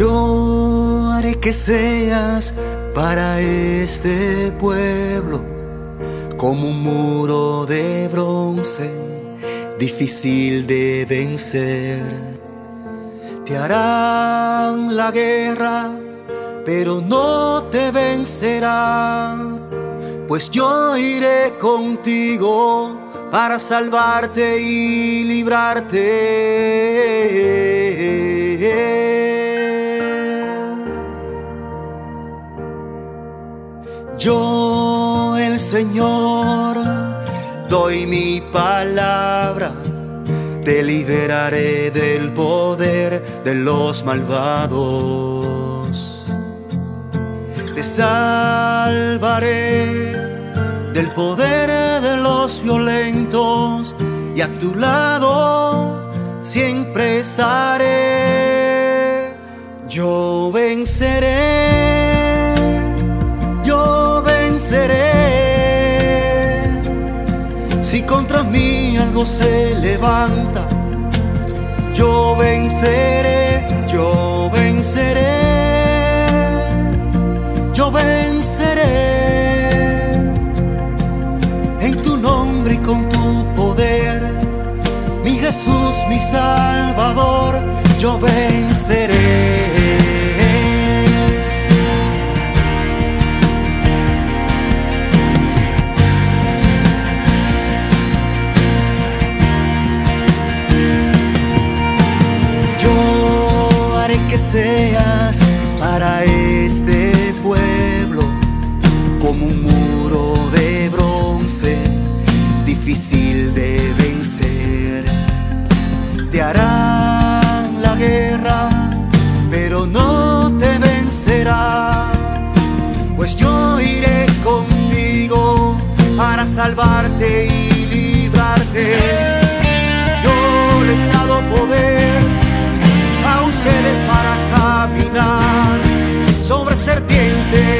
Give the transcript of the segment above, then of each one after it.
Yo haré que seas para este pueblo como un muro de bronce, difícil de vencer. Te harán la guerra, pero no te vencerán, pues yo iré contigo para salvarte y librarte. Yo, el Señor, doy mi palabra, te liberaré del poder de los malvados. Te salvaré del poder de los violentos y a tu lado siempre estaré. Yo venceré, algo se levanta, yo venceré, yo venceré, yo venceré en tu nombre y con tu poder. Mi Jesús, mi Salvador, yo venceré. day.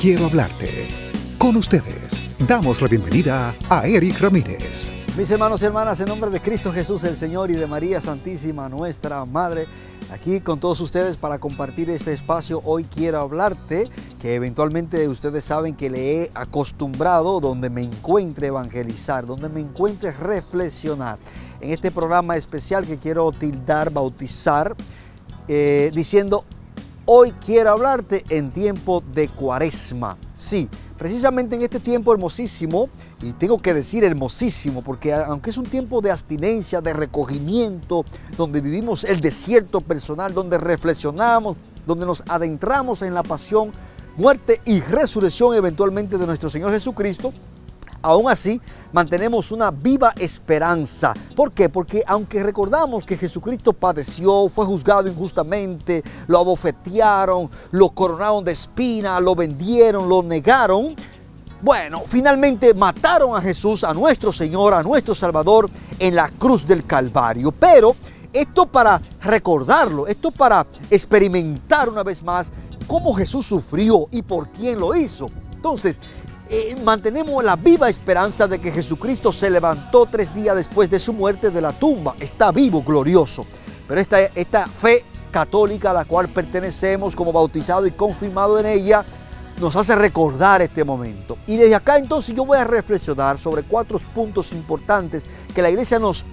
Quiero Hablarte. Con ustedes, damos la bienvenida a Eric Ramírez. Mis hermanos y hermanas, en nombre de Cristo Jesús el Señor y de María Santísima, nuestra Madre, aquí con todos ustedes para compartir este espacio. Hoy quiero hablarte, que eventualmente ustedes saben que le he acostumbrado donde me encuentre evangelizar, donde me encuentre reflexionar. En este programa especial que quiero tildar, bautizar, eh, diciendo Hoy quiero hablarte en tiempo de cuaresma. Sí, precisamente en este tiempo hermosísimo, y tengo que decir hermosísimo, porque aunque es un tiempo de abstinencia, de recogimiento, donde vivimos el desierto personal, donde reflexionamos, donde nos adentramos en la pasión, muerte y resurrección eventualmente de nuestro Señor Jesucristo, aún así mantenemos una viva esperanza. ¿Por qué? Porque aunque recordamos que Jesucristo padeció, fue juzgado injustamente, lo abofetearon, lo coronaron de espina, lo vendieron, lo negaron, bueno, finalmente mataron a Jesús, a nuestro Señor, a nuestro Salvador en la cruz del Calvario. Pero esto para recordarlo, esto para experimentar una vez más cómo Jesús sufrió y por quién lo hizo. Entonces, mantenemos la viva esperanza de que Jesucristo se levantó tres días después de su muerte de la tumba. Está vivo, glorioso. Pero esta, esta fe católica a la cual pertenecemos como bautizado y confirmado en ella, nos hace recordar este momento. Y desde acá entonces yo voy a reflexionar sobre cuatro puntos importantes que la iglesia nos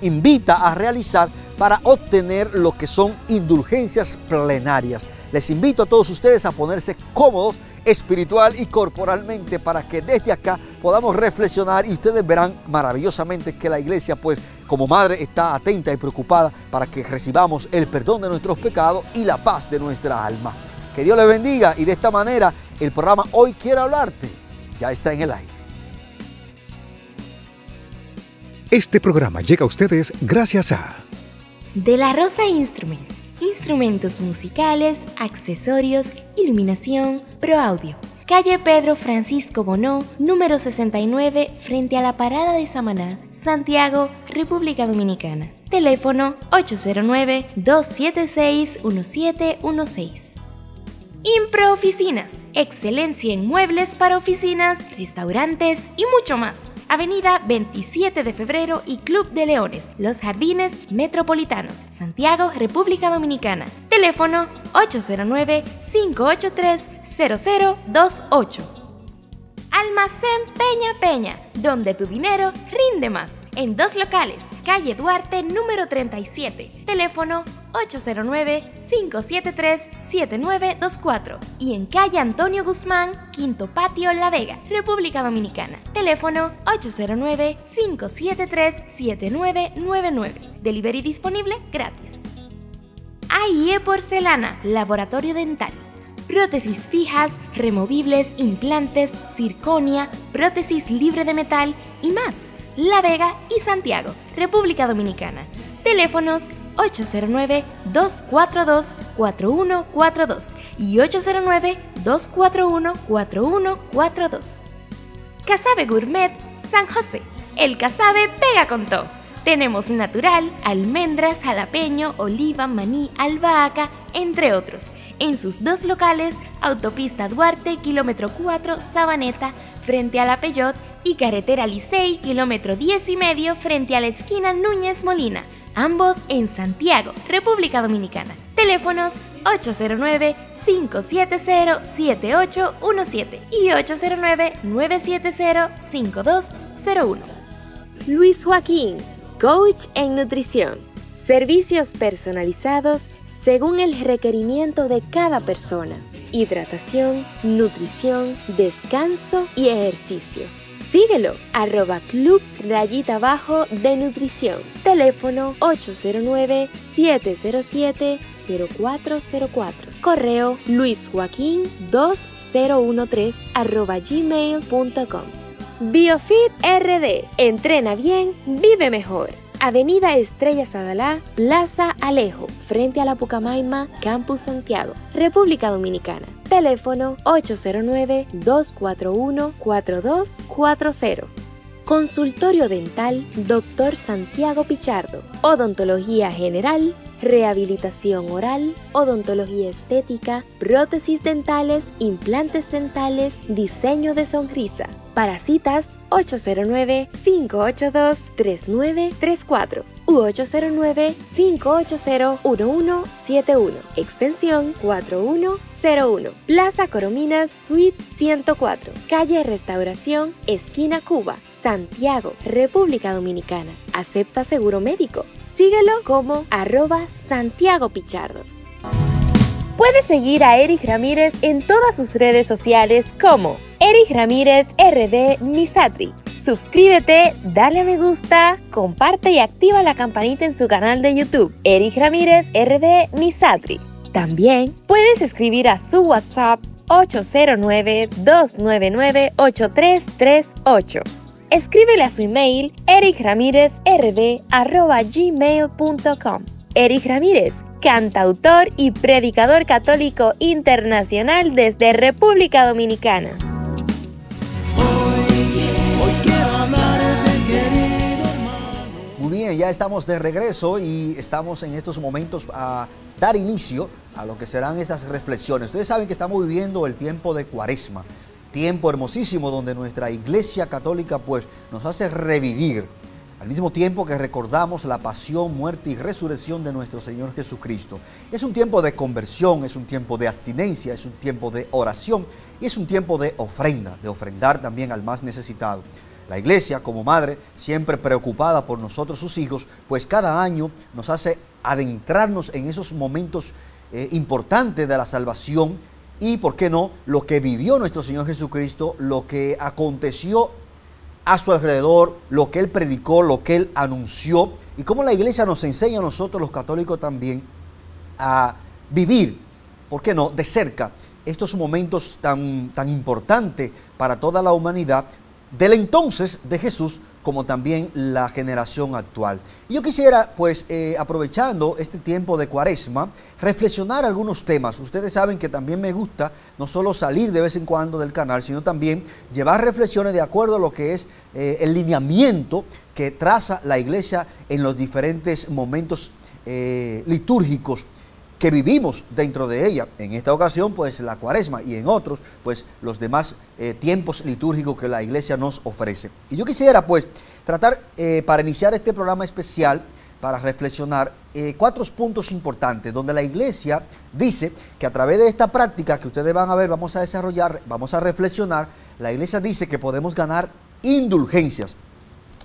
invita a realizar para obtener lo que son indulgencias plenarias. Les invito a todos ustedes a ponerse cómodos espiritual y corporalmente para que desde acá podamos reflexionar y ustedes verán maravillosamente que la iglesia pues como madre está atenta y preocupada para que recibamos el perdón de nuestros pecados y la paz de nuestra alma. Que Dios les bendiga y de esta manera el programa Hoy Quiero Hablarte ya está en el aire. Este programa llega a ustedes gracias a De la Rosa Instruments, instrumentos musicales, accesorios, iluminación, pro audio. Calle Pedro Francisco Bonó, número 69, frente a la parada de Samaná, Santiago, República Dominicana. Teléfono 809-276-1716. Impro Oficinas, excelencia en muebles para oficinas, restaurantes y mucho más. Avenida 27 de Febrero y Club de Leones, Los Jardines Metropolitanos, Santiago, República Dominicana. Teléfono 809-583-0028. Almacén Peña Peña, donde tu dinero rinde más. En dos locales, calle Duarte número 37, teléfono 809-573-7924 y en calle Antonio Guzmán, Quinto Patio, La Vega, República Dominicana. Teléfono 809-573-7999. Delivery disponible gratis. AIE Porcelana, Laboratorio Dental. Prótesis fijas, removibles, implantes, circonia, prótesis libre de metal y más. La Vega y Santiago, República Dominicana. Teléfonos 809-242-4142 y 809-241-4142. Casabe Gourmet San José. El casabe pega con todo. Tenemos natural, almendras, jalapeño, oliva, maní, albahaca, entre otros. En sus dos locales, Autopista Duarte, kilómetro 4, Sabaneta, frente a la Peyot, y Carretera Licey, kilómetro 10 y medio, frente a la esquina Núñez Molina ambos en Santiago, República Dominicana. Teléfonos 809-570-7817 y 809-970-5201. Luis Joaquín, coach en nutrición. Servicios personalizados según el requerimiento de cada persona. Hidratación, nutrición, descanso y ejercicio Síguelo, arroba club rayita abajo de nutrición. Teléfono 809-707-0404. Correo luisjoaquín2013 arroba gmail.com. Biofit RD. Entrena bien, vive mejor. Avenida Estrella Sadalá, Plaza Alejo, frente a la Pucamaima, Campus Santiago, República Dominicana. Teléfono 809-241-4240. Consultorio Dental Dr. Santiago Pichardo. Odontología General rehabilitación oral, odontología estética, prótesis dentales, implantes dentales, diseño de sonrisa. Para citas 809-582-3934 u 809-580-1171, extensión 4101, Plaza Corominas, Suite 104, calle Restauración, esquina Cuba, Santiago, República Dominicana. Acepta seguro médico. Síguelo como arroba Santiago Pichardo. Puedes seguir a Eric Ramírez en todas sus redes sociales como Eric Ramírez RD Misatri. Suscríbete, dale a me gusta, comparte y activa la campanita en su canal de YouTube, Eric Ramírez RD Misatri. También puedes escribir a su WhatsApp 809-299-8338. Escríbele a su email ericramirezrd.gmail.com Eric Ramírez, cantautor y predicador católico internacional desde República Dominicana. Bien, ya estamos de regreso y estamos en estos momentos a dar inicio a lo que serán esas reflexiones. Ustedes saben que estamos viviendo el tiempo de cuaresma, tiempo hermosísimo donde nuestra iglesia católica pues nos hace revivir al mismo tiempo que recordamos la pasión, muerte y resurrección de nuestro Señor Jesucristo. Es un tiempo de conversión, es un tiempo de abstinencia, es un tiempo de oración y es un tiempo de ofrenda, de ofrendar también al más necesitado. La iglesia como madre, siempre preocupada por nosotros sus hijos, pues cada año nos hace adentrarnos en esos momentos eh, importantes de la salvación y, ¿por qué no?, lo que vivió nuestro Señor Jesucristo, lo que aconteció a su alrededor, lo que él predicó, lo que él anunció y cómo la iglesia nos enseña a nosotros los católicos también a vivir, ¿por qué no?, de cerca estos momentos tan, tan importantes para toda la humanidad del entonces de Jesús como también la generación actual. Y yo quisiera, pues, eh, aprovechando este tiempo de cuaresma, reflexionar algunos temas. Ustedes saben que también me gusta no solo salir de vez en cuando del canal, sino también llevar reflexiones de acuerdo a lo que es eh, el lineamiento que traza la iglesia en los diferentes momentos eh, litúrgicos que vivimos dentro de ella. En esta ocasión, pues la cuaresma y en otros, pues los demás eh, tiempos litúrgicos que la iglesia nos ofrece. Y yo quisiera, pues, tratar eh, para iniciar este programa especial, para reflexionar, eh, cuatro puntos importantes, donde la iglesia dice que a través de esta práctica que ustedes van a ver, vamos a desarrollar, vamos a reflexionar, la iglesia dice que podemos ganar indulgencias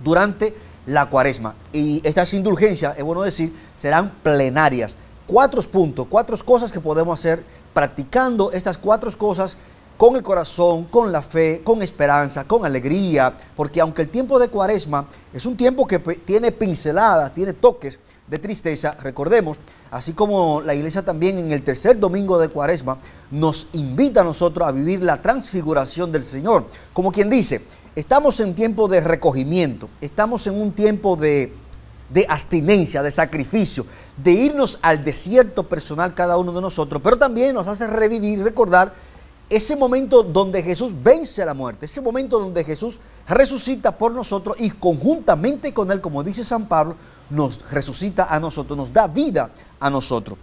durante la cuaresma. Y estas indulgencias, es bueno decir, serán plenarias cuatro puntos, cuatro cosas que podemos hacer practicando estas cuatro cosas con el corazón, con la fe, con esperanza, con alegría, porque aunque el tiempo de cuaresma es un tiempo que tiene pinceladas, tiene toques de tristeza, recordemos, así como la iglesia también en el tercer domingo de cuaresma nos invita a nosotros a vivir la transfiguración del Señor, como quien dice, estamos en tiempo de recogimiento, estamos en un tiempo de de abstinencia, de sacrificio, de irnos al desierto personal cada uno de nosotros, pero también nos hace revivir, recordar ese momento donde Jesús vence a la muerte, ese momento donde Jesús resucita por nosotros y conjuntamente con Él, como dice San Pablo, nos resucita a nosotros, nos da vida a nosotros.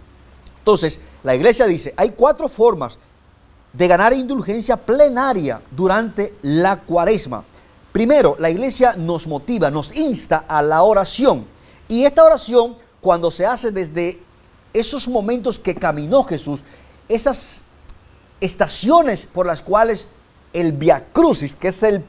Entonces, la iglesia dice, hay cuatro formas de ganar indulgencia plenaria durante la cuaresma. Primero, la iglesia nos motiva, nos insta a la oración. Y esta oración, cuando se hace desde esos momentos que caminó Jesús, esas estaciones por las cuales el Via Crucis, que es el,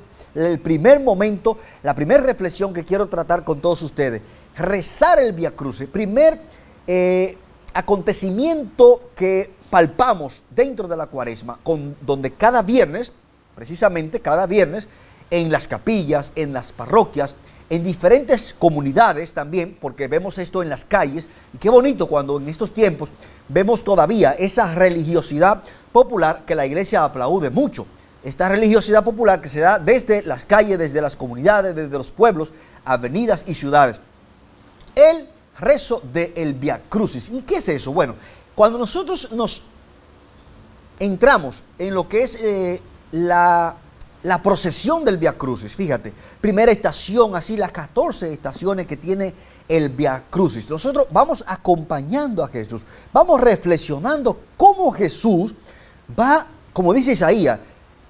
primer momento, la primera reflexión que quiero tratar con todos ustedes, rezar el Via Crucis, primer eh, acontecimiento que palpamos dentro de la cuaresma, con, donde cada viernes, precisamente cada viernes, en las capillas, en las parroquias, en diferentes comunidades también, porque vemos esto en las calles, y qué bonito cuando en estos tiempos vemos todavía esa religiosidad popular que la iglesia aplaude mucho. Esta religiosidad popular que se da desde las calles, desde las comunidades, desde los pueblos, avenidas y ciudades. El rezo del el Via Crucis. ¿Y qué es eso? Bueno, cuando nosotros nos entramos en lo que es eh, la la procesión del Via Crucis. Fíjate, primera estación, así las 14 estaciones que tiene el Via Crucis. Nosotros vamos acompañando a Jesús, vamos reflexionando cómo Jesús va, como dice Isaías,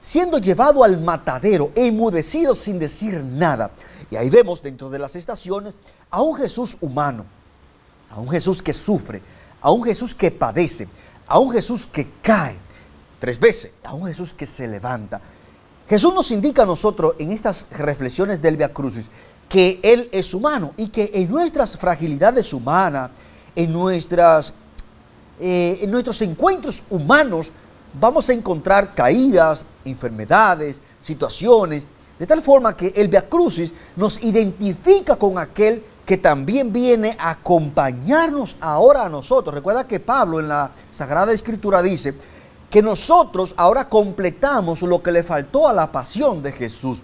siendo llevado al matadero, enmudecido sin decir nada. Y ahí vemos dentro de las estaciones a un Jesús humano, a un Jesús que sufre, a un Jesús que padece, a un Jesús que cae tres veces, a un Jesús que se levanta Jesús nos indica a nosotros en estas reflexiones del Via Crucis que Él es humano y que en nuestras fragilidades humanas, en, nuestras, eh, en nuestros encuentros humanos, vamos a encontrar caídas, enfermedades, situaciones, de tal forma que el Via Crucis nos identifica con aquel que también viene a acompañarnos ahora a nosotros. Recuerda que Pablo en la Sagrada Escritura dice que nosotros ahora completamos lo que le faltó a la pasión de Jesús.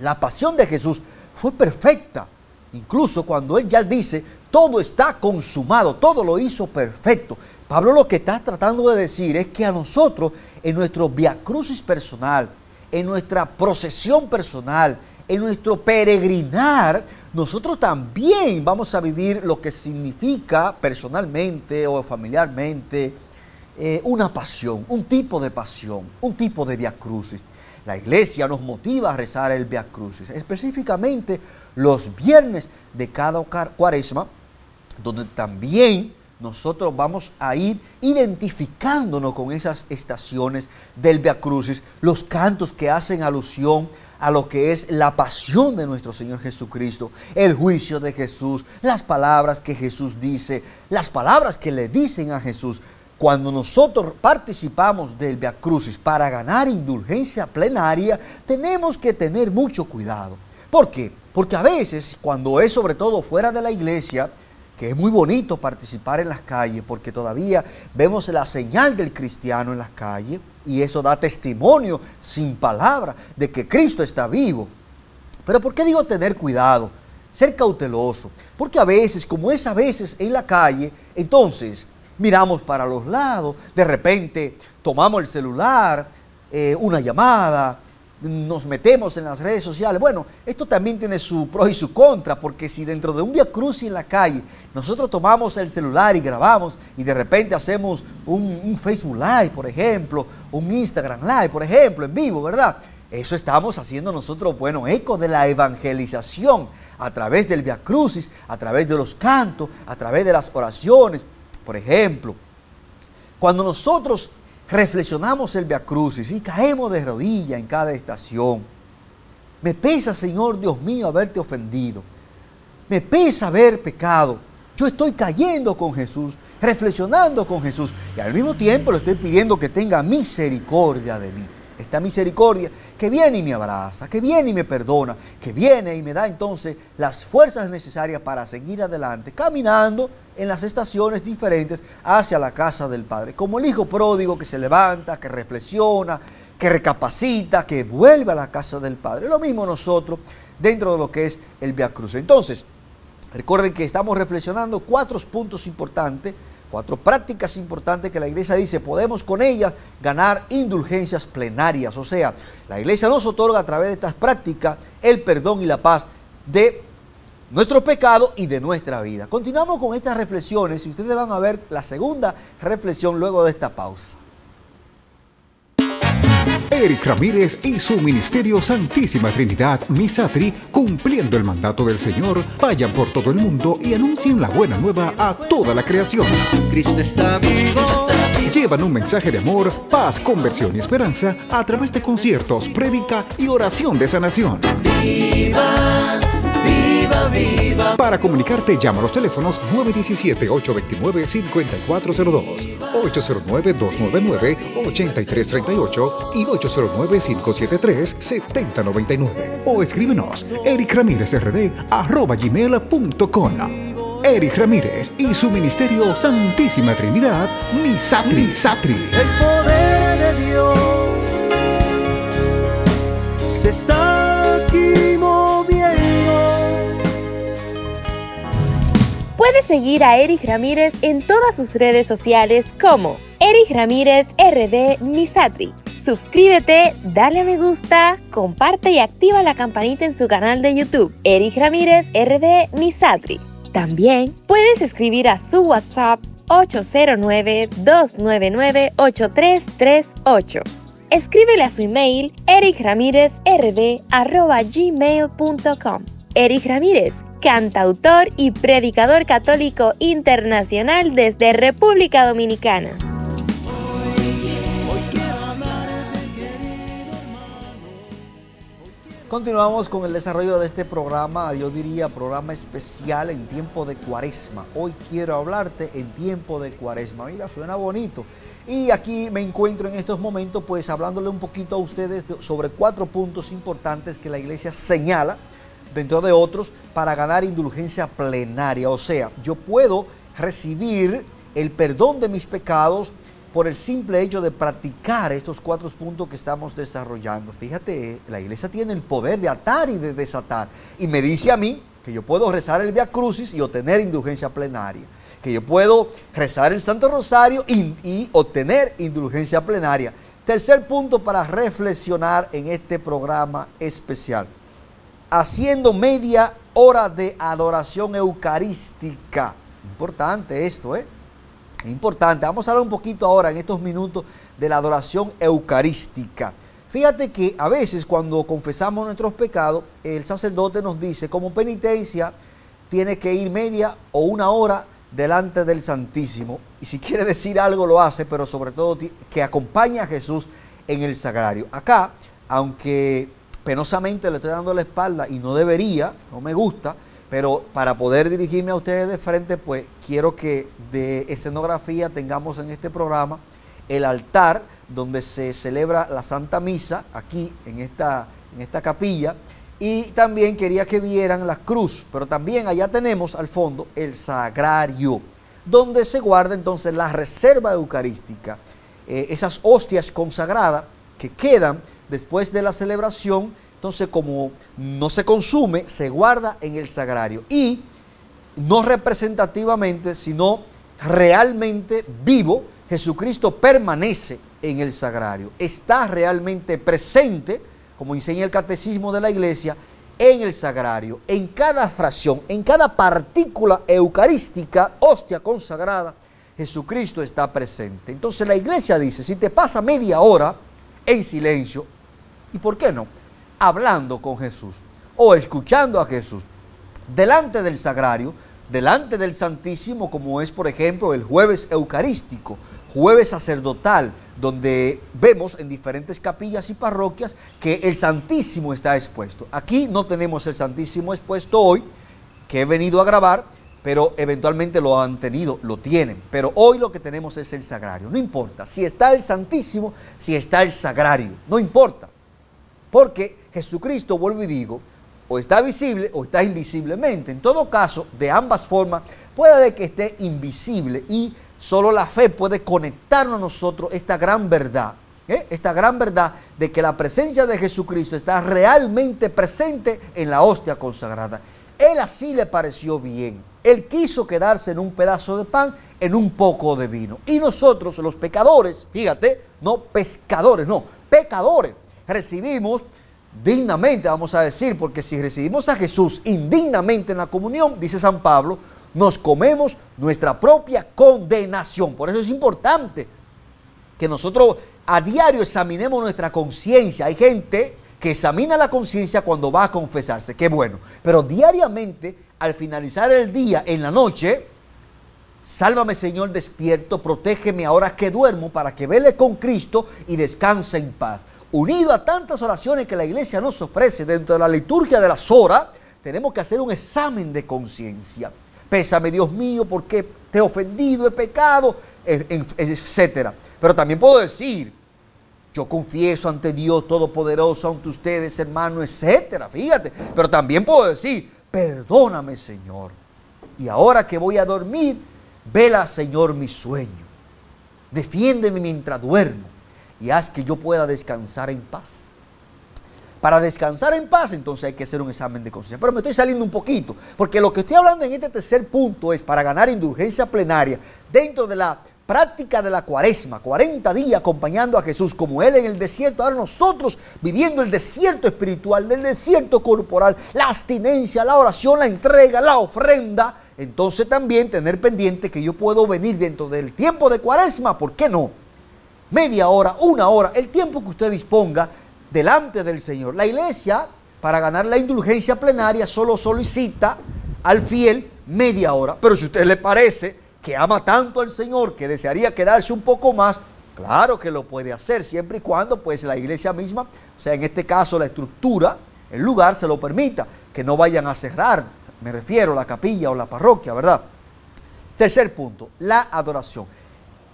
La pasión de Jesús fue perfecta. Incluso cuando él ya dice, todo está consumado, todo lo hizo perfecto. Pablo lo que está tratando de decir es que a nosotros, en nuestro viacrucis personal, en nuestra procesión personal, en nuestro peregrinar, nosotros también vamos a vivir lo que significa personalmente o familiarmente eh, una pasión, un tipo de pasión, un tipo de Via Crucis. La iglesia nos motiva a rezar el Via Crucis, específicamente los viernes de cada cuaresma, donde también nosotros vamos a ir identificándonos con esas estaciones del Via Crucis, los cantos que hacen alusión a lo que es la pasión de nuestro Señor Jesucristo, el juicio de Jesús, las palabras que Jesús dice, las palabras que le dicen a Jesús. Cuando nosotros participamos del Via Crucis para ganar indulgencia plenaria, tenemos que tener mucho cuidado. ¿Por qué? Porque a veces, cuando es sobre todo fuera de la iglesia, que es muy bonito participar en las calles porque todavía vemos la señal del cristiano en las calles y eso da testimonio sin palabra de que Cristo está vivo. Pero ¿por qué digo tener cuidado? Ser cauteloso. Porque a veces, como es a veces en la calle, entonces miramos para los lados, de repente tomamos el celular, eh, una llamada, nos metemos en las redes sociales. Bueno, esto también tiene su pro y su contra, porque si dentro de un Via Cruz en la calle nosotros tomamos el celular y grabamos y de repente hacemos un, un, Facebook Live, por ejemplo, un Instagram Live, por ejemplo, en vivo, ¿verdad? Eso estamos haciendo nosotros, bueno, eco de la evangelización a través del Via Crucis, a través de los cantos, a través de las oraciones, por ejemplo. Cuando nosotros reflexionamos el Via Crucis y caemos de rodillas en cada estación. Me pesa, Señor Dios mío, haberte ofendido. Me pesa haber pecado. Yo estoy cayendo con Jesús, reflexionando con Jesús y al mismo tiempo le estoy pidiendo que tenga misericordia de mí. Esta misericordia que viene y me abraza, que viene y me perdona, que viene y me da entonces las fuerzas necesarias para seguir adelante, caminando en las estaciones diferentes hacia la casa del Padre. Como el hijo pródigo que se levanta, que reflexiona, que recapacita, que vuelve a la casa del Padre. Lo mismo nosotros dentro de lo que es el Via Cruz. Entonces, recuerden que estamos reflexionando cuatro puntos importantes, cuatro prácticas importantes que la iglesia dice, podemos con ellas ganar indulgencias plenarias. O sea, la iglesia nos otorga a través de estas prácticas el perdón y la paz de nuestro pecado y de nuestra vida. Continuamos con estas reflexiones y ustedes van a ver la segunda reflexión luego de esta pausa. Eric Ramírez y su ministerio Santísima Trinidad Misatri, cumpliendo el mandato del Señor, vayan por todo el mundo y anuncien la buena nueva a toda la creación. Cristo está vivo. Llevan un mensaje de amor, paz, conversión y esperanza a través de conciertos, prédica y oración de sanación. Viva, viva, viva. Para comunicarte, llama a los teléfonos 917-829-5402, 809-299-8338 y 809-573-7099. O escríbenos Eric Ramírez RD arroba gmail.com. Eric Ramírez y su ministerio Santísima Trinidad, Misatri Satri. El poder de Dios se está Puedes seguir a Eric Ramírez en todas sus redes sociales como Eric Ramírez RD Misatri. Suscríbete, dale me gusta, comparte y activa la campanita en su canal de YouTube, Eric Ramírez RD Misatri. También puedes escribir a su WhatsApp 809-299-8338. Escríbele a su email ericramirezrd.gmail.com Eric Ramírez, cantautor y predicador católico internacional desde República Dominicana. Continuamos con el desarrollo de este programa, yo diría programa especial en tiempo de cuaresma. Hoy quiero hablarte en tiempo de cuaresma. Mira, suena bonito. Y aquí me encuentro en estos momentos pues hablándole un poquito a ustedes de- sobre cuatro puntos importantes que la iglesia señala, dentro de otros, para ganar indulgencia plenaria. O sea, yo puedo recibir el perdón de mis pecados por el simple hecho de practicar estos cuatro puntos que estamos desarrollando. Fíjate, la iglesia tiene el poder de atar y de desatar. Y me dice a mí que yo puedo rezar el Via Crucis y obtener indulgencia plenaria. Que yo puedo rezar el Santo Rosario y, y obtener indulgencia plenaria. Tercer punto para reflexionar en este programa especial. Haciendo media hora de adoración eucarística. Importante esto, ¿eh? Importante. Vamos a hablar un poquito ahora en estos minutos de la adoración eucarística. Fíjate que a veces cuando confesamos nuestros pecados, el sacerdote nos dice como penitencia tiene que ir media o una hora delante del Santísimo. Y si quiere decir algo lo hace, pero sobre todo que acompañe a Jesús en el sagrario. Acá, aunque penosamente le estoy dando la espalda y no debería, no me gusta, pero para poder dirigirme a ustedes de frente, pues quiero que de escenografía tengamos en este programa el altar donde se celebra la Santa Misa, aquí en esta, en esta capilla, y también quería que vieran la cruz, pero también allá tenemos al fondo el sagrario, donde se guarda entonces la reserva eucarística, eh, esas hostias consagradas que quedan después de la celebración entonces, como no se consume, se guarda en el sagrario. Y no representativamente, sino realmente vivo, Jesucristo permanece en el sagrario. Está realmente presente, como enseña el catecismo de la iglesia, en el sagrario, en cada fracción, en cada partícula eucarística, hostia consagrada, Jesucristo está presente. Entonces la iglesia dice, si te pasa media hora en silencio, ¿y por qué no? hablando con Jesús o escuchando a Jesús delante del sagrario, delante del Santísimo, como es por ejemplo el jueves eucarístico, jueves sacerdotal, donde vemos en diferentes capillas y parroquias que el Santísimo está expuesto. Aquí no tenemos el Santísimo expuesto hoy, que he venido a grabar, pero eventualmente lo han tenido, lo tienen. Pero hoy lo que tenemos es el sagrario. No importa si está el Santísimo, si está el sagrario, no importa. Porque Jesucristo, vuelvo y digo, o está visible o está invisiblemente. En todo caso, de ambas formas, puede que esté invisible y solo la fe puede conectarnos a nosotros esta gran verdad. ¿eh? Esta gran verdad de que la presencia de Jesucristo está realmente presente en la hostia consagrada. Él así le pareció bien. Él quiso quedarse en un pedazo de pan, en un poco de vino. Y nosotros, los pecadores, fíjate, no pescadores, no, pecadores, recibimos dignamente, vamos a decir, porque si recibimos a Jesús indignamente en la comunión, dice San Pablo, nos comemos nuestra propia condenación. Por eso es importante que nosotros a diario examinemos nuestra conciencia. Hay gente que examina la conciencia cuando va a confesarse, qué bueno. Pero diariamente, al finalizar el día, en la noche, sálvame Señor despierto, protégeme ahora que duermo para que vele con Cristo y descanse en paz unido a tantas oraciones que la iglesia nos ofrece dentro de la liturgia de las horas, tenemos que hacer un examen de conciencia. Pésame, Dios mío, porque te he ofendido, he pecado, etcétera. Pero también puedo decir, yo confieso ante Dios Todopoderoso, ante ustedes, hermano, etcétera. Fíjate. Pero también puedo decir, perdóname, Señor. Y ahora que voy a dormir, vela, Señor, mi sueño. Defiéndeme mientras duermo y haz que yo pueda descansar en paz. Para descansar en paz, entonces hay que hacer un examen de conciencia. Pero me estoy saliendo un poquito, porque lo que estoy hablando en este tercer punto es para ganar indulgencia plenaria dentro de la práctica de la cuaresma, 40 días acompañando a Jesús como Él en el desierto, ahora nosotros viviendo el desierto espiritual, el desierto corporal, la abstinencia, la oración, la entrega, la ofrenda, entonces también tener pendiente que yo puedo venir dentro del tiempo de cuaresma, ¿por qué no? Media hora, una hora, el tiempo que usted disponga delante del Señor. La iglesia, para ganar la indulgencia plenaria, solo solicita al fiel media hora. Pero si a usted le parece que ama tanto al Señor que desearía quedarse un poco más, claro que lo puede hacer, siempre y cuando pues la iglesia misma, o sea, en este caso la estructura, el lugar se lo permita, que no vayan a cerrar, me refiero a la capilla o la parroquia, ¿verdad? Tercer punto, la adoración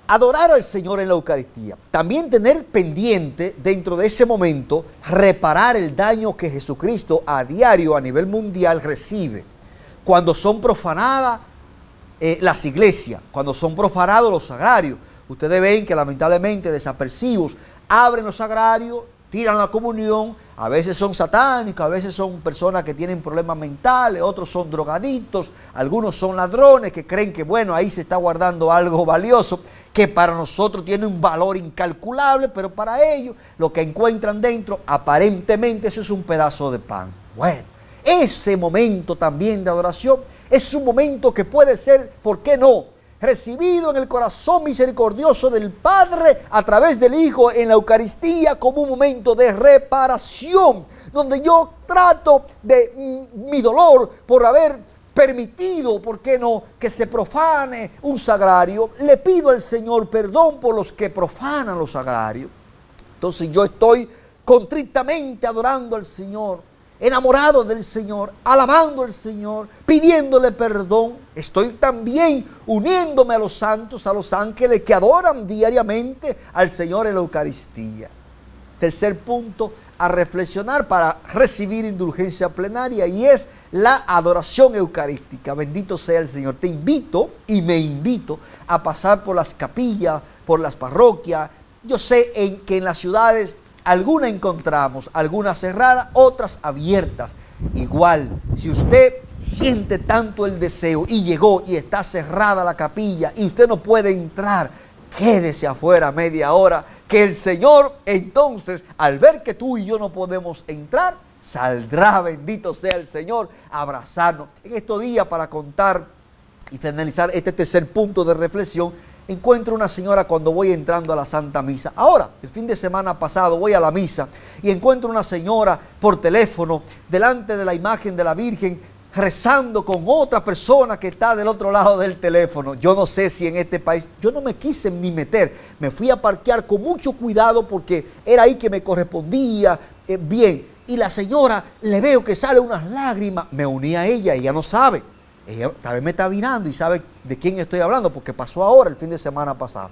adorar al Señor en la Eucaristía, también tener pendiente dentro de ese momento reparar el daño que Jesucristo a diario a nivel mundial recibe. Cuando son profanadas eh, las iglesias, cuando son profanados los sagrarios, Ustedes ven que lamentablemente desapercibos abren los sagrarios, tiran la comunión, a veces son satánicos, a veces son personas que tienen problemas mentales, otros son drogadictos, algunos son ladrones que creen que bueno, ahí se está guardando algo valioso que para nosotros tiene un valor incalculable, pero para ellos lo que encuentran dentro aparentemente eso es un pedazo de pan. Bueno, ese momento también de adoración es un momento que puede ser, ¿por qué no? recibido en el corazón misericordioso del Padre a través del Hijo en la Eucaristía como un momento de reparación, donde yo trato de mm, mi dolor por haber permitido, ¿por qué no?, que se profane un sagrario. Le pido al Señor perdón por los que profanan los sagrarios. Entonces yo estoy contritamente adorando al Señor enamorado del Señor, alabando al Señor, pidiéndole perdón. Estoy también uniéndome a los santos, a los ángeles que adoran diariamente al Señor en la Eucaristía. Tercer punto a reflexionar para recibir indulgencia plenaria y es la adoración eucarística. Bendito sea el Señor. Te invito y me invito a pasar por las capillas, por las parroquias. Yo sé en que en las ciudades Algunas encontramos, algunas cerradas, otras abiertas. Igual, si usted siente tanto el deseo y llegó y está cerrada la capilla y usted no puede entrar, quédese afuera media hora, que el Señor entonces, al ver que tú y yo no podemos entrar, saldrá, bendito sea el Señor, a abrazarnos. En estos días, para contar y finalizar este tercer punto de reflexión, encuentro una señora cuando voy entrando a la Santa Misa. Ahora, el fin de semana pasado voy a la misa y encuentro una señora por teléfono delante de la imagen de la Virgen rezando con otra persona que está del otro lado del teléfono. Yo no sé si en este país, yo no me quise ni meter, me fui a parquear con mucho cuidado porque era ahí que me correspondía eh, bien. Y la señora le veo que sale unas lágrimas, me uní a ella, ella no sabe. Ella tal vez me está mirando y sabe de quién estoy hablando porque pasó ahora el fin de semana pasado.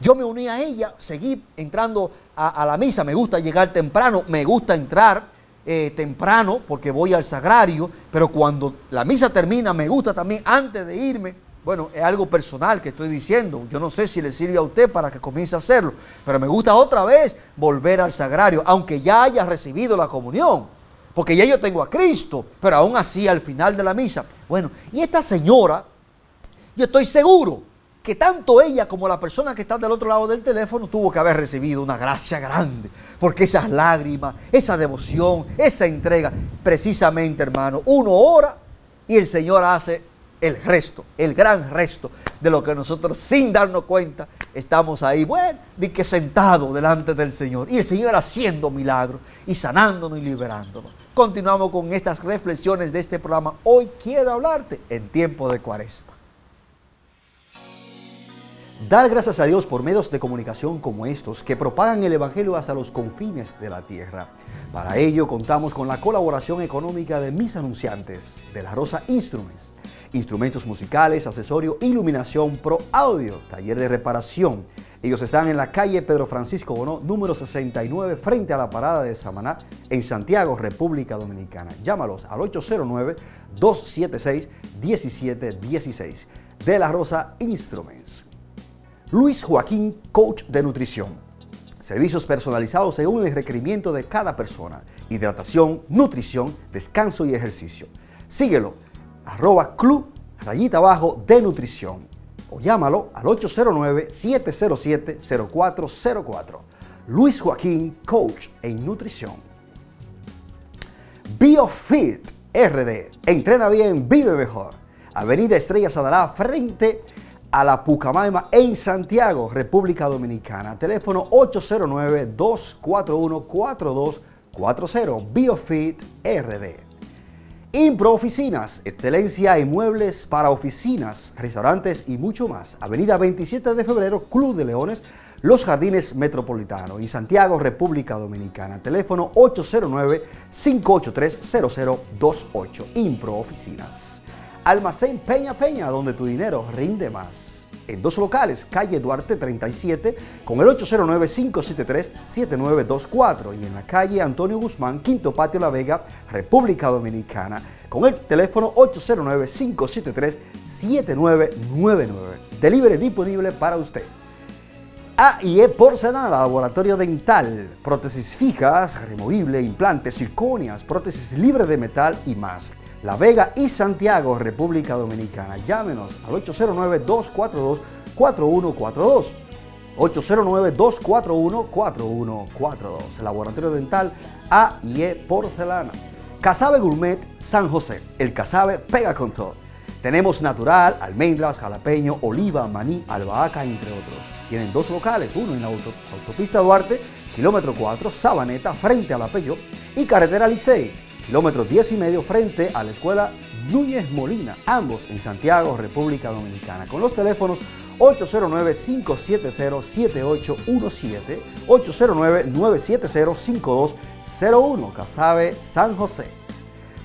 Yo me uní a ella, seguí entrando a, la misa, me gusta llegar temprano, me gusta entrar eh, temprano porque voy al sagrario, pero cuando la misa termina me gusta también antes de irme, bueno, es algo personal que estoy diciendo, yo no sé si le sirve a usted para que comience a hacerlo, pero me gusta otra vez volver al sagrario, aunque ya haya recibido la comunión porque ya yo tengo a Cristo, pero aún así al final de la misa. Bueno, y esta señora, yo estoy seguro que tanto ella como la persona que está del otro lado del teléfono tuvo que haber recibido una gracia grande, porque esas lágrimas, esa devoción, esa entrega, precisamente hermano, uno ora y el Señor hace el resto, el gran resto de lo que nosotros sin darnos cuenta estamos ahí, bueno, de que sentados delante del Señor y el Señor haciendo milagros y sanándonos y liberándonos. Continuamos con estas reflexiones de este programa. Hoy quiero hablarte en tiempo de cuaresma. Dar gracias a Dios por medios de comunicación como estos que propagan el Evangelio hasta los confines de la tierra. Para ello contamos con la colaboración económica de mis anunciantes, de la Rosa Instruments, instrumentos musicales, asesorio, iluminación, pro audio, taller de reparación, ellos están en la calle Pedro Francisco Bono, número 69, frente a la parada de Samaná, en Santiago, República Dominicana. Llámalos al 809-276-1716. De la Rosa Instruments. Luis Joaquín, coach de nutrición. Servicios personalizados según el requerimiento de cada persona. Hidratación, nutrición, descanso y ejercicio. Síguelo, arroba club, rayita abajo, de nutrición o llámalo al 809-707-0404. Luis Joaquín, coach en nutrición. BioFit RD. Entrena bien, vive mejor. Avenida Estrella Sadará frente a la Pucamaima en Santiago, República Dominicana. Teléfono 809-241-4240. BioFit RD. Impro Oficinas, excelencia en muebles para oficinas, restaurantes y mucho más. Avenida 27 de febrero, Club de Leones, Los Jardines Metropolitano, y Santiago, República Dominicana. Teléfono 809-583-0028. Impro Oficinas. Almacén Peña Peña, donde tu dinero rinde más en dos locales, calle Duarte 37, con el 809-573-7924 y en la calle Antonio Guzmán, Quinto Patio La Vega, República Dominicana, con el teléfono 809-573-7999. Delivery disponible para usted. AIE Porcelana, laboratorio dental, prótesis fijas, removible, implantes, circonias, prótesis libre de metal y más. La Vega y Santiago, República Dominicana. Llámenos al 809-242-4142. 809-241-4142. Laboratorio Dental AIE Porcelana. Casabe Gourmet San José. El Casabe pega con todo. Tenemos natural, almendras, jalapeño, oliva, maní, albahaca, entre otros. Tienen dos locales, uno en la autopista Duarte, kilómetro 4, Sabaneta, frente a la y carretera Licey, kilómetro 10 y medio, frente a la escuela Núñez Molina, ambos en Santiago, República Dominicana, con los teléfonos 809-570-7817, 809-970-5201, Casabe San José.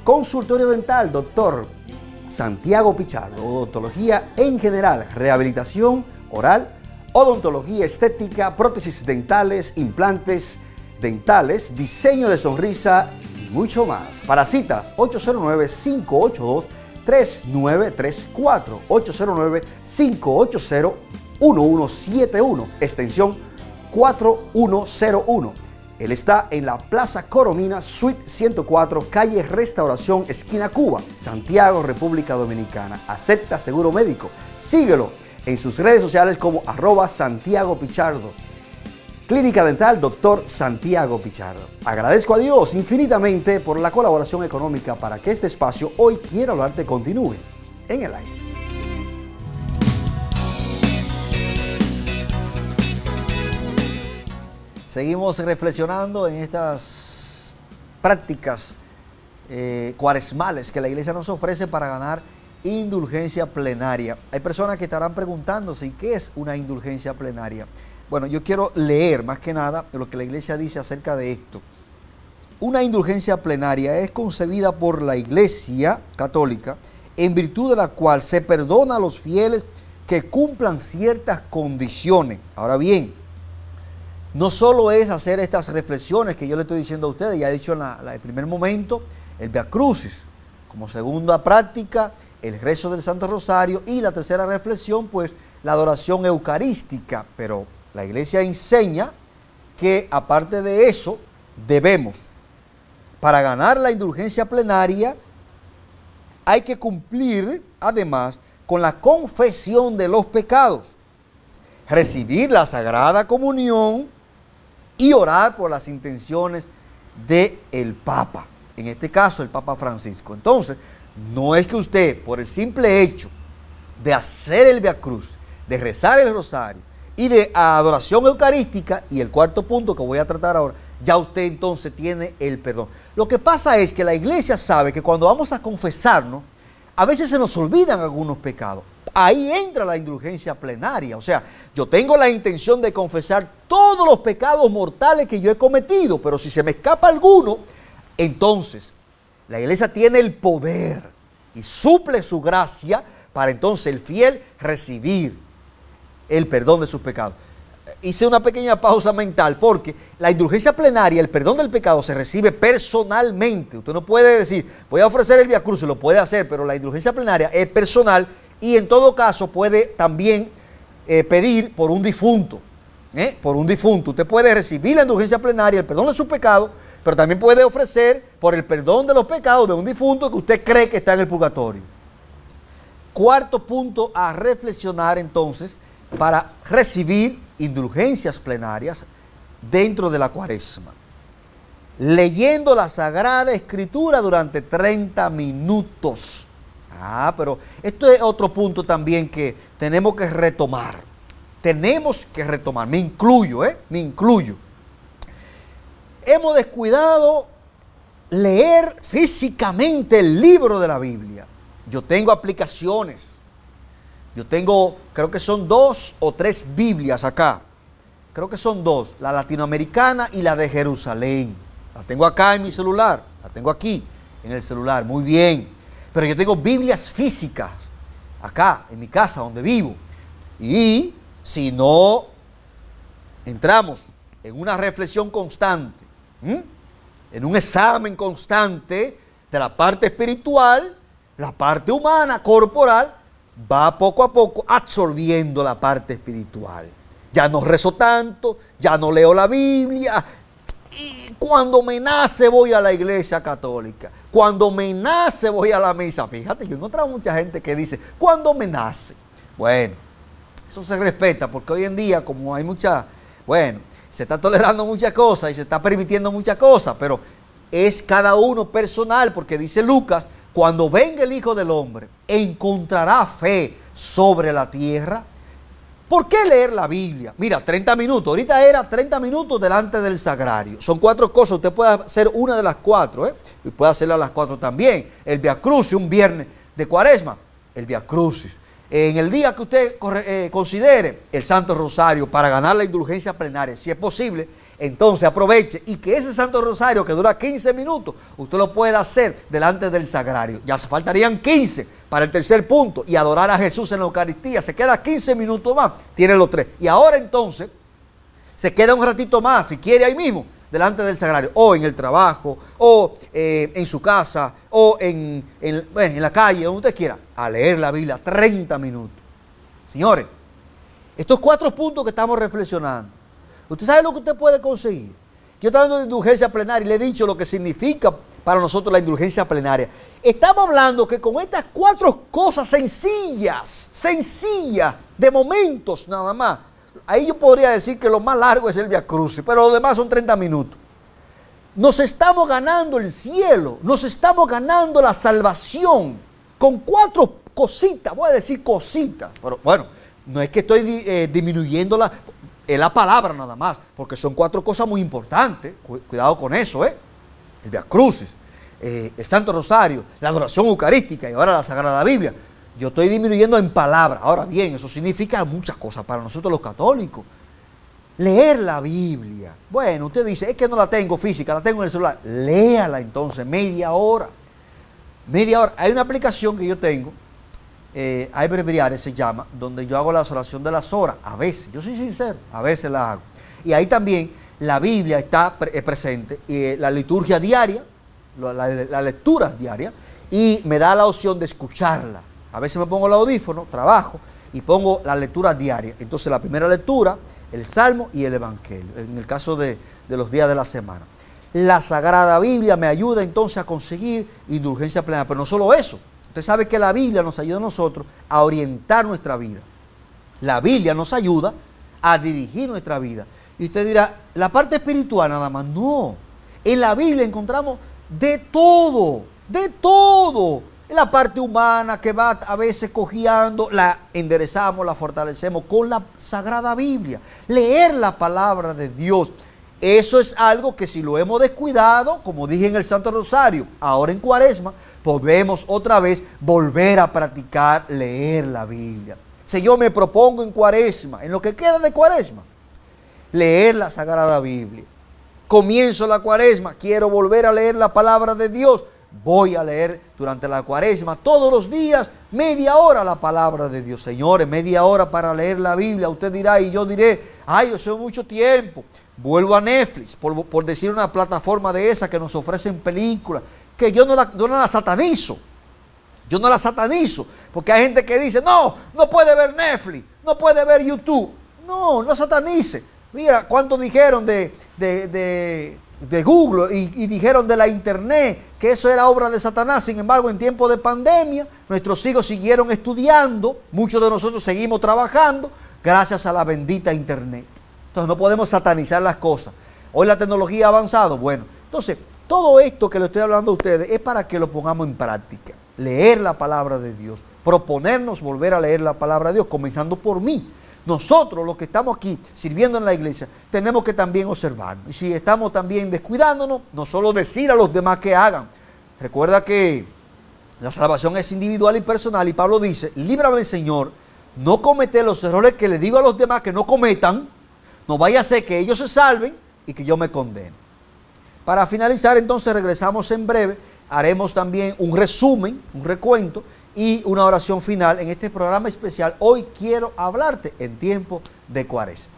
Consultorio dental, doctor Santiago Pichardo, odontología en general, rehabilitación oral, odontología estética, prótesis dentales, implantes dentales, diseño de sonrisa mucho más. Para citas, 809-582-3934, 809-580-1171, extensión 4101. Él está en la Plaza Coromina, Suite 104, calle Restauración, esquina Cuba, Santiago, República Dominicana. Acepta seguro médico. Síguelo en sus redes sociales como arroba Santiago Pichardo. Clínica Dental Doctor Santiago Pichardo. Agradezco a Dios infinitamente por la colaboración económica para que este espacio Hoy Quiero Hablarte continúe en el aire. Seguimos reflexionando en estas prácticas eh, cuaresmales que la iglesia nos ofrece para ganar indulgencia plenaria. Hay personas que estarán preguntándose, ¿y qué es una indulgencia plenaria? Bueno, yo quiero leer más que nada lo que la iglesia dice acerca de esto. Una indulgencia plenaria es concebida por la iglesia católica en virtud de la cual se perdona a los fieles que cumplan ciertas condiciones. Ahora bien, no solo es hacer estas reflexiones que yo le estoy diciendo a ustedes, ya he dicho en el primer momento, el Via Crucis, como segunda práctica, el rezo del Santo Rosario y la tercera reflexión, pues la adoración eucarística. Pero la iglesia enseña que aparte de eso, debemos, para ganar la indulgencia plenaria, hay que cumplir además con la confesión de los pecados, recibir la Sagrada Comunión, y orar por las intenciones del el Papa, en este caso el Papa Francisco. Entonces, no es que usted, por el simple hecho de hacer el Via Cruz, de rezar el rosario y de adoración eucarística, y el cuarto punto que voy a tratar ahora, ya usted entonces tiene el perdón. Lo que pasa es que la iglesia sabe que cuando vamos a confesarnos, a veces se nos olvidan algunos pecados ahí entra la indulgencia plenaria. O sea, yo tengo la intención de confesar todos los pecados mortales que yo he cometido, pero si se me escapa alguno, entonces la iglesia tiene el poder y suple su gracia para entonces el fiel recibir el perdón de sus pecados. Hice una pequeña pausa mental porque la indulgencia plenaria, el perdón del pecado, se recibe personalmente. Usted no puede decir, voy a ofrecer el Via Cruz, lo puede hacer, pero la indulgencia plenaria es personal y en todo caso puede también eh, pedir por un difunto. ¿eh? Por un difunto. Usted puede recibir la indulgencia plenaria, el perdón de su pecado, pero también puede ofrecer por el perdón de los pecados de un difunto que usted cree que está en el purgatorio. Cuarto punto a reflexionar entonces para recibir indulgencias plenarias dentro de la cuaresma. Leyendo la Sagrada Escritura durante 30 minutos. Ah, pero esto es otro punto también que tenemos que retomar. Tenemos que retomar. Me incluyo, ¿eh? Me incluyo. Hemos descuidado leer físicamente el libro de la Biblia. Yo tengo aplicaciones. Yo tengo, creo que son dos o tres Biblias acá. Creo que son dos, la latinoamericana y la de Jerusalén. La tengo acá en mi celular, la tengo aquí en el celular. Muy bien. Pero yo tengo Biblias físicas acá, en mi casa, donde vivo. Y si no entramos en una reflexión constante, en un examen constante de la parte espiritual, la parte humana, corporal, va poco a poco absorbiendo la parte espiritual. ya no rezo tanto, ya no leo la Biblia. Y cuando me nace voy a la iglesia católica. Cuando me nace voy a la misa. Fíjate, yo he encontrado mucha gente que dice, cuando me nace. Bueno, eso se respeta porque hoy en día como hay mucha, bueno, se está tolerando muchas cosas y se está permitiendo muchas cosas, pero es cada uno personal porque dice Lucas, cuando venga el Hijo del Hombre, encontrará fe sobre la tierra. ¿Por qué leer la Biblia? Mira, 30 minutos. Ahorita era 30 minutos delante del sagrario. Son cuatro cosas. Usted puede hacer una de las cuatro, ¿eh? Y puede hacerla a las cuatro también. El Via Crucis, un viernes de cuaresma. El Via Crucis. En el día que usted eh, considere el Santo Rosario para ganar la indulgencia plenaria, si es posible, entonces aproveche y que ese Santo Rosario que dura 15 minutos, usted lo pueda hacer delante del sagrario. Ya se faltarían 15 para el tercer punto y adorar a Jesús en la Eucaristía. Se queda 15 minutos más, tiene los tres. Y ahora entonces se queda un ratito más, si quiere ahí mismo, delante del sagrario, o en el trabajo, o eh, en su casa, o en, en la calle, donde usted quiera, a leer la Biblia 30 minutos. Señores, estos cuatro puntos que estamos reflexionando, ¿usted sabe lo que usted puede conseguir? Yo estoy hablando de indulgencia plenaria y le he dicho lo que significa para nosotros la indulgencia plenaria. Estamos hablando que con estas cuatro cosas sencillas, sencillas, de momentos nada más, ahí yo podría decir que lo más largo es el Via Crucis, pero lo demás son 30 minutos. Nos estamos ganando el cielo, nos estamos ganando la salvación con cuatro cositas, voy a decir cositas, pero bueno, no es que estoy eh, disminuyendo la, la palabra nada más, porque son cuatro cosas muy importantes, cuidado con eso, ¿eh? el Via Crucis, eh, el Santo Rosario, la adoración eucarística y ahora la Sagrada Biblia. Yo estoy disminuyendo en palabras. Ahora bien, eso significa muchas cosas para nosotros los católicos. Leer la Biblia. Bueno, usted dice, es que no la tengo física, la tengo en el celular. Léala entonces, media hora. Media hora. Hay una aplicación que yo tengo, eh, hay breviarios se llama, donde yo hago la oración de las horas. A veces, yo soy sincero, a veces la hago. Y ahí también la Biblia está eh, presente, y eh, la liturgia diaria, la, lectura diaria, y me da la opción de escucharla. A veces me pongo el audífono, trabajo y pongo la lectura diaria. Entonces la primera lectura, el Salmo y el Evangelio, en el caso de, de los días de la semana. La Sagrada Biblia me ayuda entonces a conseguir indulgencia plena, pero no solo eso. Usted sabe que la Biblia nos ayuda a nosotros a orientar nuestra vida. La Biblia nos ayuda a dirigir nuestra vida. Y usted dirá, la parte espiritual nada más. No. En la Biblia encontramos de todo, de todo. En la parte humana que va a veces cojeando, la enderezamos, la fortalecemos con la Sagrada Biblia. Leer la palabra de Dios. Eso es algo que si lo hemos descuidado, como dije en el Santo Rosario, ahora en Cuaresma, podemos otra vez volver a practicar leer la Biblia. Si yo me propongo en Cuaresma, en lo que queda de Cuaresma, leer la Sagrada Biblia. Comienzo la cuaresma, quiero volver a leer la palabra de Dios. Voy a leer durante la cuaresma todos los días media hora la palabra de Dios. Señores, media hora para leer la Biblia. Usted dirá y yo diré, ay, yo soy mucho tiempo. Vuelvo a Netflix, por, decir una plataforma de esa que nos ofrecen películas, que yo no la, no la satanizo. Yo no la satanizo, porque hay gente que dice, no, no puede ver Netflix, no puede ver YouTube. No, no satanice. Mira, ¿cuántos dijeron de, Google y, dijeron de la Internet que eso era obra de Satanás? Sin embargo, en tiempo de pandemia, nuestros hijos siguieron estudiando, muchos de nosotros seguimos trabajando gracias a la bendita Internet. Entonces no podemos satanizar las cosas. Hoy la tecnología ha avanzado. Bueno, entonces todo esto que le estoy hablando a ustedes es para que lo pongamos en práctica. Leer la palabra de Dios, proponernos volver a leer la palabra de Dios, comenzando por mí. Nosotros, los que estamos aquí sirviendo en la iglesia, tenemos que también observarnos. Y si estamos también descuidándonos, no solo decir a los demás que hagan. Recuerda que la salvación es individual y personal y Pablo dice, líbrame Señor, no comete los errores que le digo a los demás que no cometan, no vaya a ser que ellos se salven y que yo me condene. Para finalizar, entonces regresamos en breve, haremos también un resumen, un recuento y una oración final en este programa especial. Hoy quiero hablarte en tiempo de cuaresma.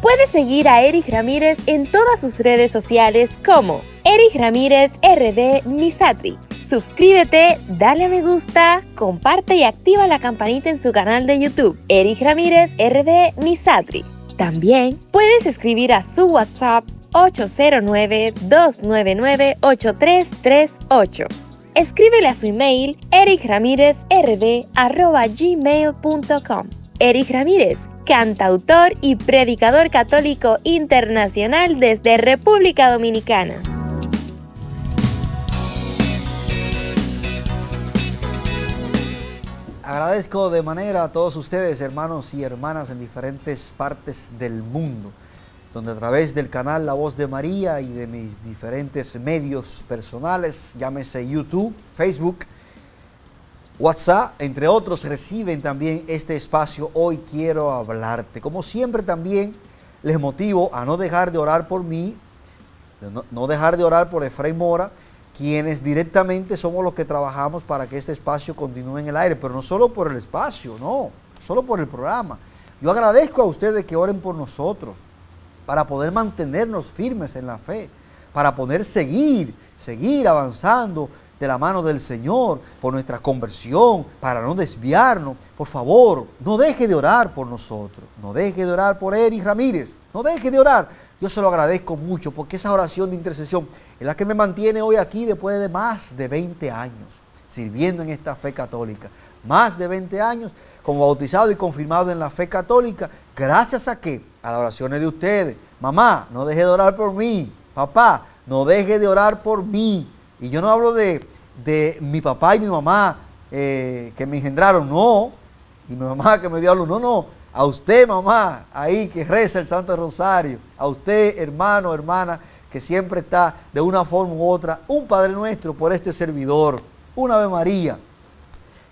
Puedes seguir a Eric Ramírez en todas sus redes sociales como Eric Ramírez RD Misatri suscríbete, dale a me gusta, comparte y activa la campanita en su canal de YouTube, Eric Ramírez RD Misatri. También puedes escribir a su WhatsApp 809-299-8338. Escríbele a su email ericramírezrd.gmail.com Eric Ramírez, cantautor y predicador católico internacional desde República Dominicana. Agradezco de manera a todos ustedes, hermanos y hermanas en diferentes partes del mundo, donde a través del canal La Voz de María y de mis diferentes medios personales, llámese YouTube, Facebook, WhatsApp, entre otros, reciben también este espacio. Hoy quiero hablarte. Como siempre también les motivo a no dejar de orar por mí, no, dejar de orar por Efraín Mora, quienes directamente somos los que trabajamos para que este espacio continúe en el aire, pero no solo por el espacio, no, solo por el programa. Yo agradezco a ustedes que oren por nosotros para poder mantenernos firmes en la fe, para poder seguir, seguir avanzando de la mano del Señor por nuestra conversión, para no desviarnos. Por favor, no deje de orar por nosotros, no deje de orar por Eric Ramírez, no deje de orar. Yo se lo agradezco mucho porque esa oración de intercesión es la que me mantiene hoy aquí después de más de 20 años sirviendo en esta fe católica. Más de 20 años como bautizado y confirmado en la fe católica. Gracias a qué? A las oraciones de ustedes. Mamá, no deje de orar por mí. Papá, no deje de orar por mí. Y yo no hablo de, de mi papá y mi mamá eh, que me engendraron, no. Y mi mamá que me dio a luz, no, no. A usted, mamá, ahí que reza el Santo Rosario. A usted, hermano, hermana, que siempre está de una forma u otra, un Padre Nuestro por este servidor, una Ave María.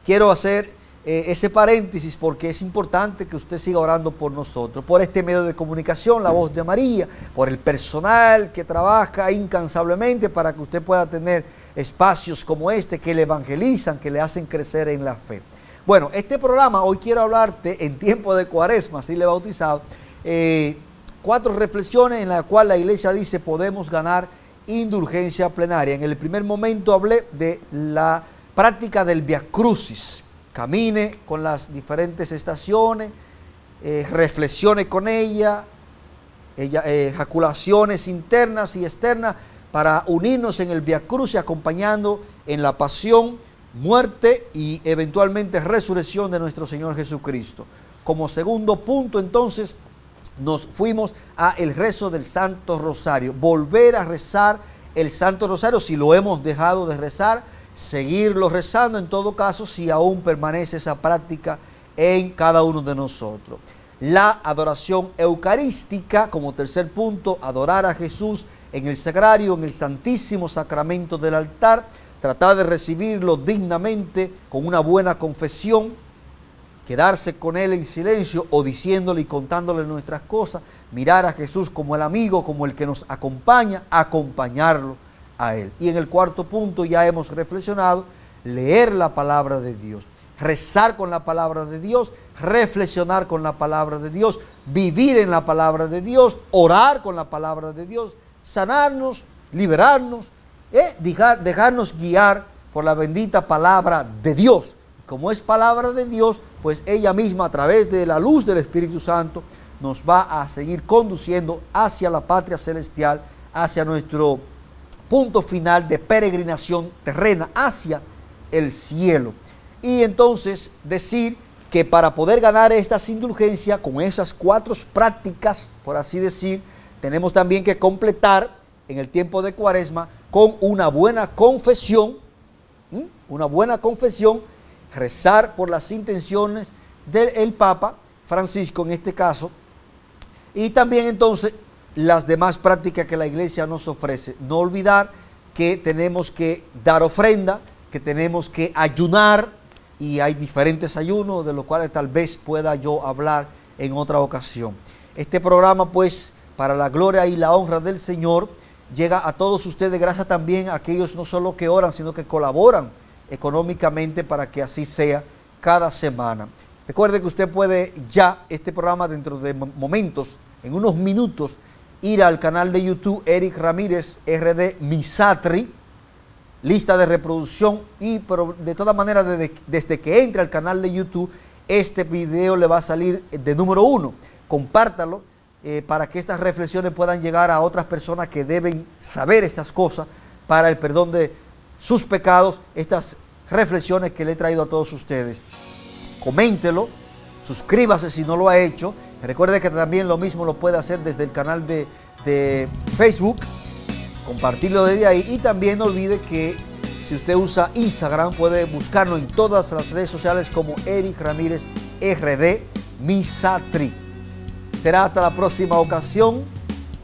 Quiero hacer eh, ese paréntesis porque es importante que usted siga orando por nosotros, por este medio de comunicación, la voz de María, por el personal que trabaja incansablemente para que usted pueda tener espacios como este que le evangelizan, que le hacen crecer en la fe. Bueno, este programa hoy quiero hablarte en tiempo de cuaresma, así le he bautizado, eh, cuatro reflexiones en las cuales la iglesia dice podemos ganar indulgencia plenaria. En el primer momento hablé de la práctica del Via Crucis. Camine con las diferentes estaciones, eh, reflexione con ella, eh, ejaculaciones internas y externas para unirnos en el Via Crucis, acompañando en la pasión, muerte y eventualmente resurrección de nuestro Señor Jesucristo. Como segundo punto, entonces, nos fuimos a el rezo del Santo Rosario, volver a rezar el Santo Rosario si lo hemos dejado de rezar, seguirlo rezando en todo caso si aún permanece esa práctica en cada uno de nosotros. La adoración eucarística como tercer punto, adorar a Jesús en el sagrario, en el santísimo sacramento del altar, tratar de recibirlo dignamente con una buena confesión, quedarse con Él en silencio o diciéndole y contándole nuestras cosas, mirar a Jesús como el amigo, como el que nos acompaña, acompañarlo a Él. Y en el cuarto punto ya hemos reflexionado, leer la palabra de Dios, rezar con la palabra de Dios, reflexionar con la palabra de Dios, vivir en la palabra de Dios, orar con la palabra de Dios, sanarnos, liberarnos, eh, dejar, dejarnos guiar por la bendita palabra de Dios. Como es palabra de Dios, pues ella misma a través de la luz del Espíritu Santo nos va a seguir conduciendo hacia la patria celestial, hacia nuestro punto final de peregrinación terrena, hacia el cielo. Y entonces decir que para poder ganar estas indulgencias con esas cuatro prácticas, por así decir, tenemos también que completar en el tiempo de cuaresma con una buena confesión, una buena confesión rezar por las intenciones del Papa Francisco en este caso, y también entonces las demás prácticas que la iglesia nos ofrece. No olvidar que tenemos que dar ofrenda, que tenemos que ayunar, y hay diferentes ayunos de los cuales tal vez pueda yo hablar en otra ocasión. Este programa pues para la gloria y la honra del Señor llega a todos ustedes gracias también a aquellos no solo que oran, sino que colaboran económicamente para que así sea cada semana. Recuerde que usted puede ya este programa dentro de momentos, en unos minutos, ir al canal de YouTube Eric Ramírez RD Misatri lista de reproducción y pero de todas maneras desde, que entre al canal de YouTube, este video le va a salir de número uno. Compártalo eh, para que estas reflexiones puedan llegar a otras personas que deben saber estas cosas para el perdón de sus pecados, estas reflexiones que le he traído a todos ustedes. Coméntelo, suscríbase si no lo ha hecho. Recuerde que también lo mismo lo puede hacer desde el canal de, de Facebook, compartirlo desde ahí y también no olvide que si usted usa Instagram puede buscarlo en todas las redes sociales como Eric Ramírez RD Misatri. Será hasta la próxima ocasión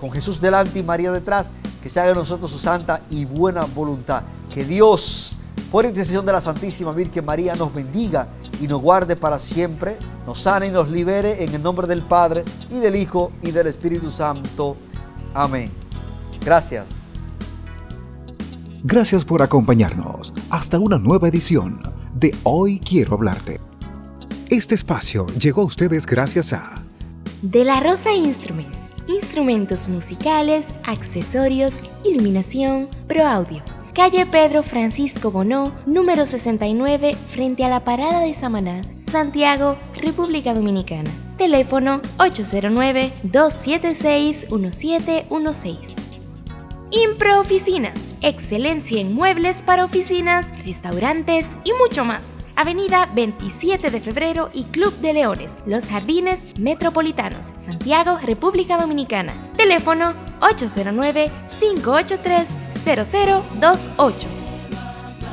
con Jesús delante y María detrás que se haga en nosotros su santa y buena voluntad. Que Dios, por intercesión de la Santísima Virgen María, nos bendiga y nos guarde para siempre, nos sane y nos libere en el nombre del Padre y del Hijo y del Espíritu Santo. Amén. Gracias. Gracias por acompañarnos. Hasta una nueva edición de Hoy Quiero Hablarte. Este espacio llegó a ustedes gracias a De la Rosa Instruments instrumentos musicales, accesorios, iluminación, Pro Audio. Calle Pedro Francisco Bonó, número 69, frente a la parada de Samaná, Santiago, República Dominicana. Teléfono 809-276-1716. Impro Oficinas, excelencia en muebles para oficinas, restaurantes y mucho más. Avenida 27 de Febrero y Club de Leones, Los Jardines Metropolitanos, Santiago, República Dominicana. Teléfono 809-583-0028.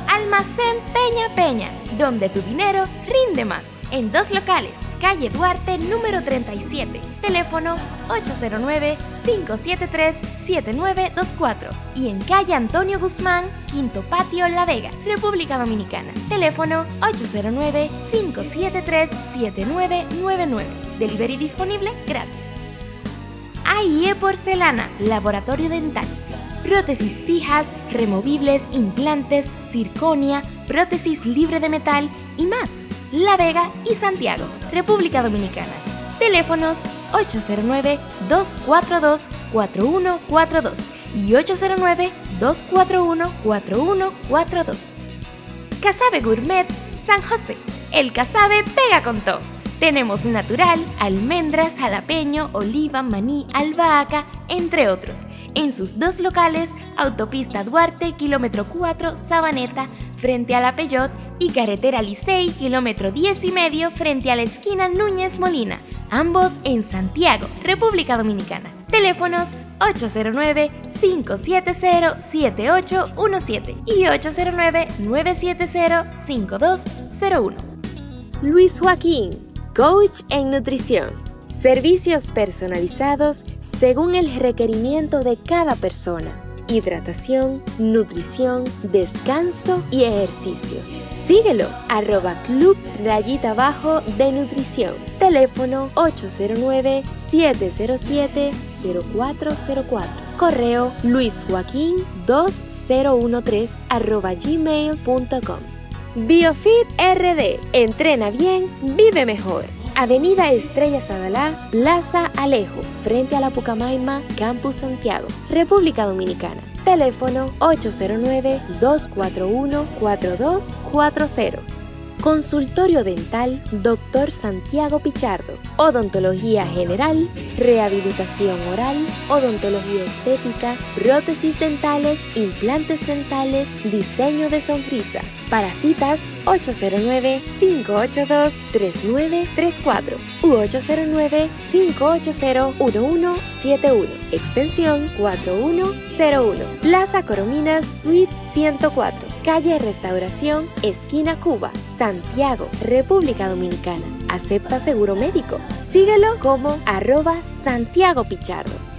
Almacén Peña Peña, donde tu dinero rinde más. En dos locales, calle Duarte número 37, teléfono 809-573-7924 y en calle Antonio Guzmán, Quinto Patio, La Vega, República Dominicana, teléfono 809-573-7999. Delivery disponible gratis. AIE Porcelana, Laboratorio Dental. Prótesis fijas, removibles, implantes, circonia, prótesis libre de metal y más. La Vega y Santiago, República Dominicana. Teléfonos 809-242-4142 y 809-241-4142. Casabe Gourmet San José. El casabe pega con todo. Tenemos natural, almendras, jalapeño, oliva, maní, albahaca, entre otros. En sus dos locales, Autopista Duarte, kilómetro 4, Sabaneta, frente a la Peyot, y Carretera Licey, kilómetro 10 y medio, frente a la esquina Núñez Molina, ambos en Santiago, República Dominicana. Teléfonos 809-570-7817 y 809-970-5201. Luis Joaquín, coach en nutrición. Servicios personalizados según el requerimiento de cada persona hidratación, nutrición, descanso y ejercicio. Síguelo, arroba club rayita abajo de nutrición. Teléfono 809-707-0404. Correo luisjoaquín2013 arroba gmail.com. Biofit RD. Entrena bien, vive mejor. Avenida Estrella Sadalá, Plaza Alejo, frente a la Pucamaima, Campus Santiago, República Dominicana. Teléfono 809-241-4240. Consultorio Dental Dr. Santiago Pichardo. Odontología general, rehabilitación oral, odontología estética, prótesis dentales, implantes dentales, diseño de sonrisa. Para citas 809-582-3934 u 809-580-1171, extensión 4101, Plaza Corominas, Suite 104, calle Restauración, esquina Cuba, Santiago, República Dominicana. Acepta seguro médico. Síguelo como arroba Santiago Pichardo.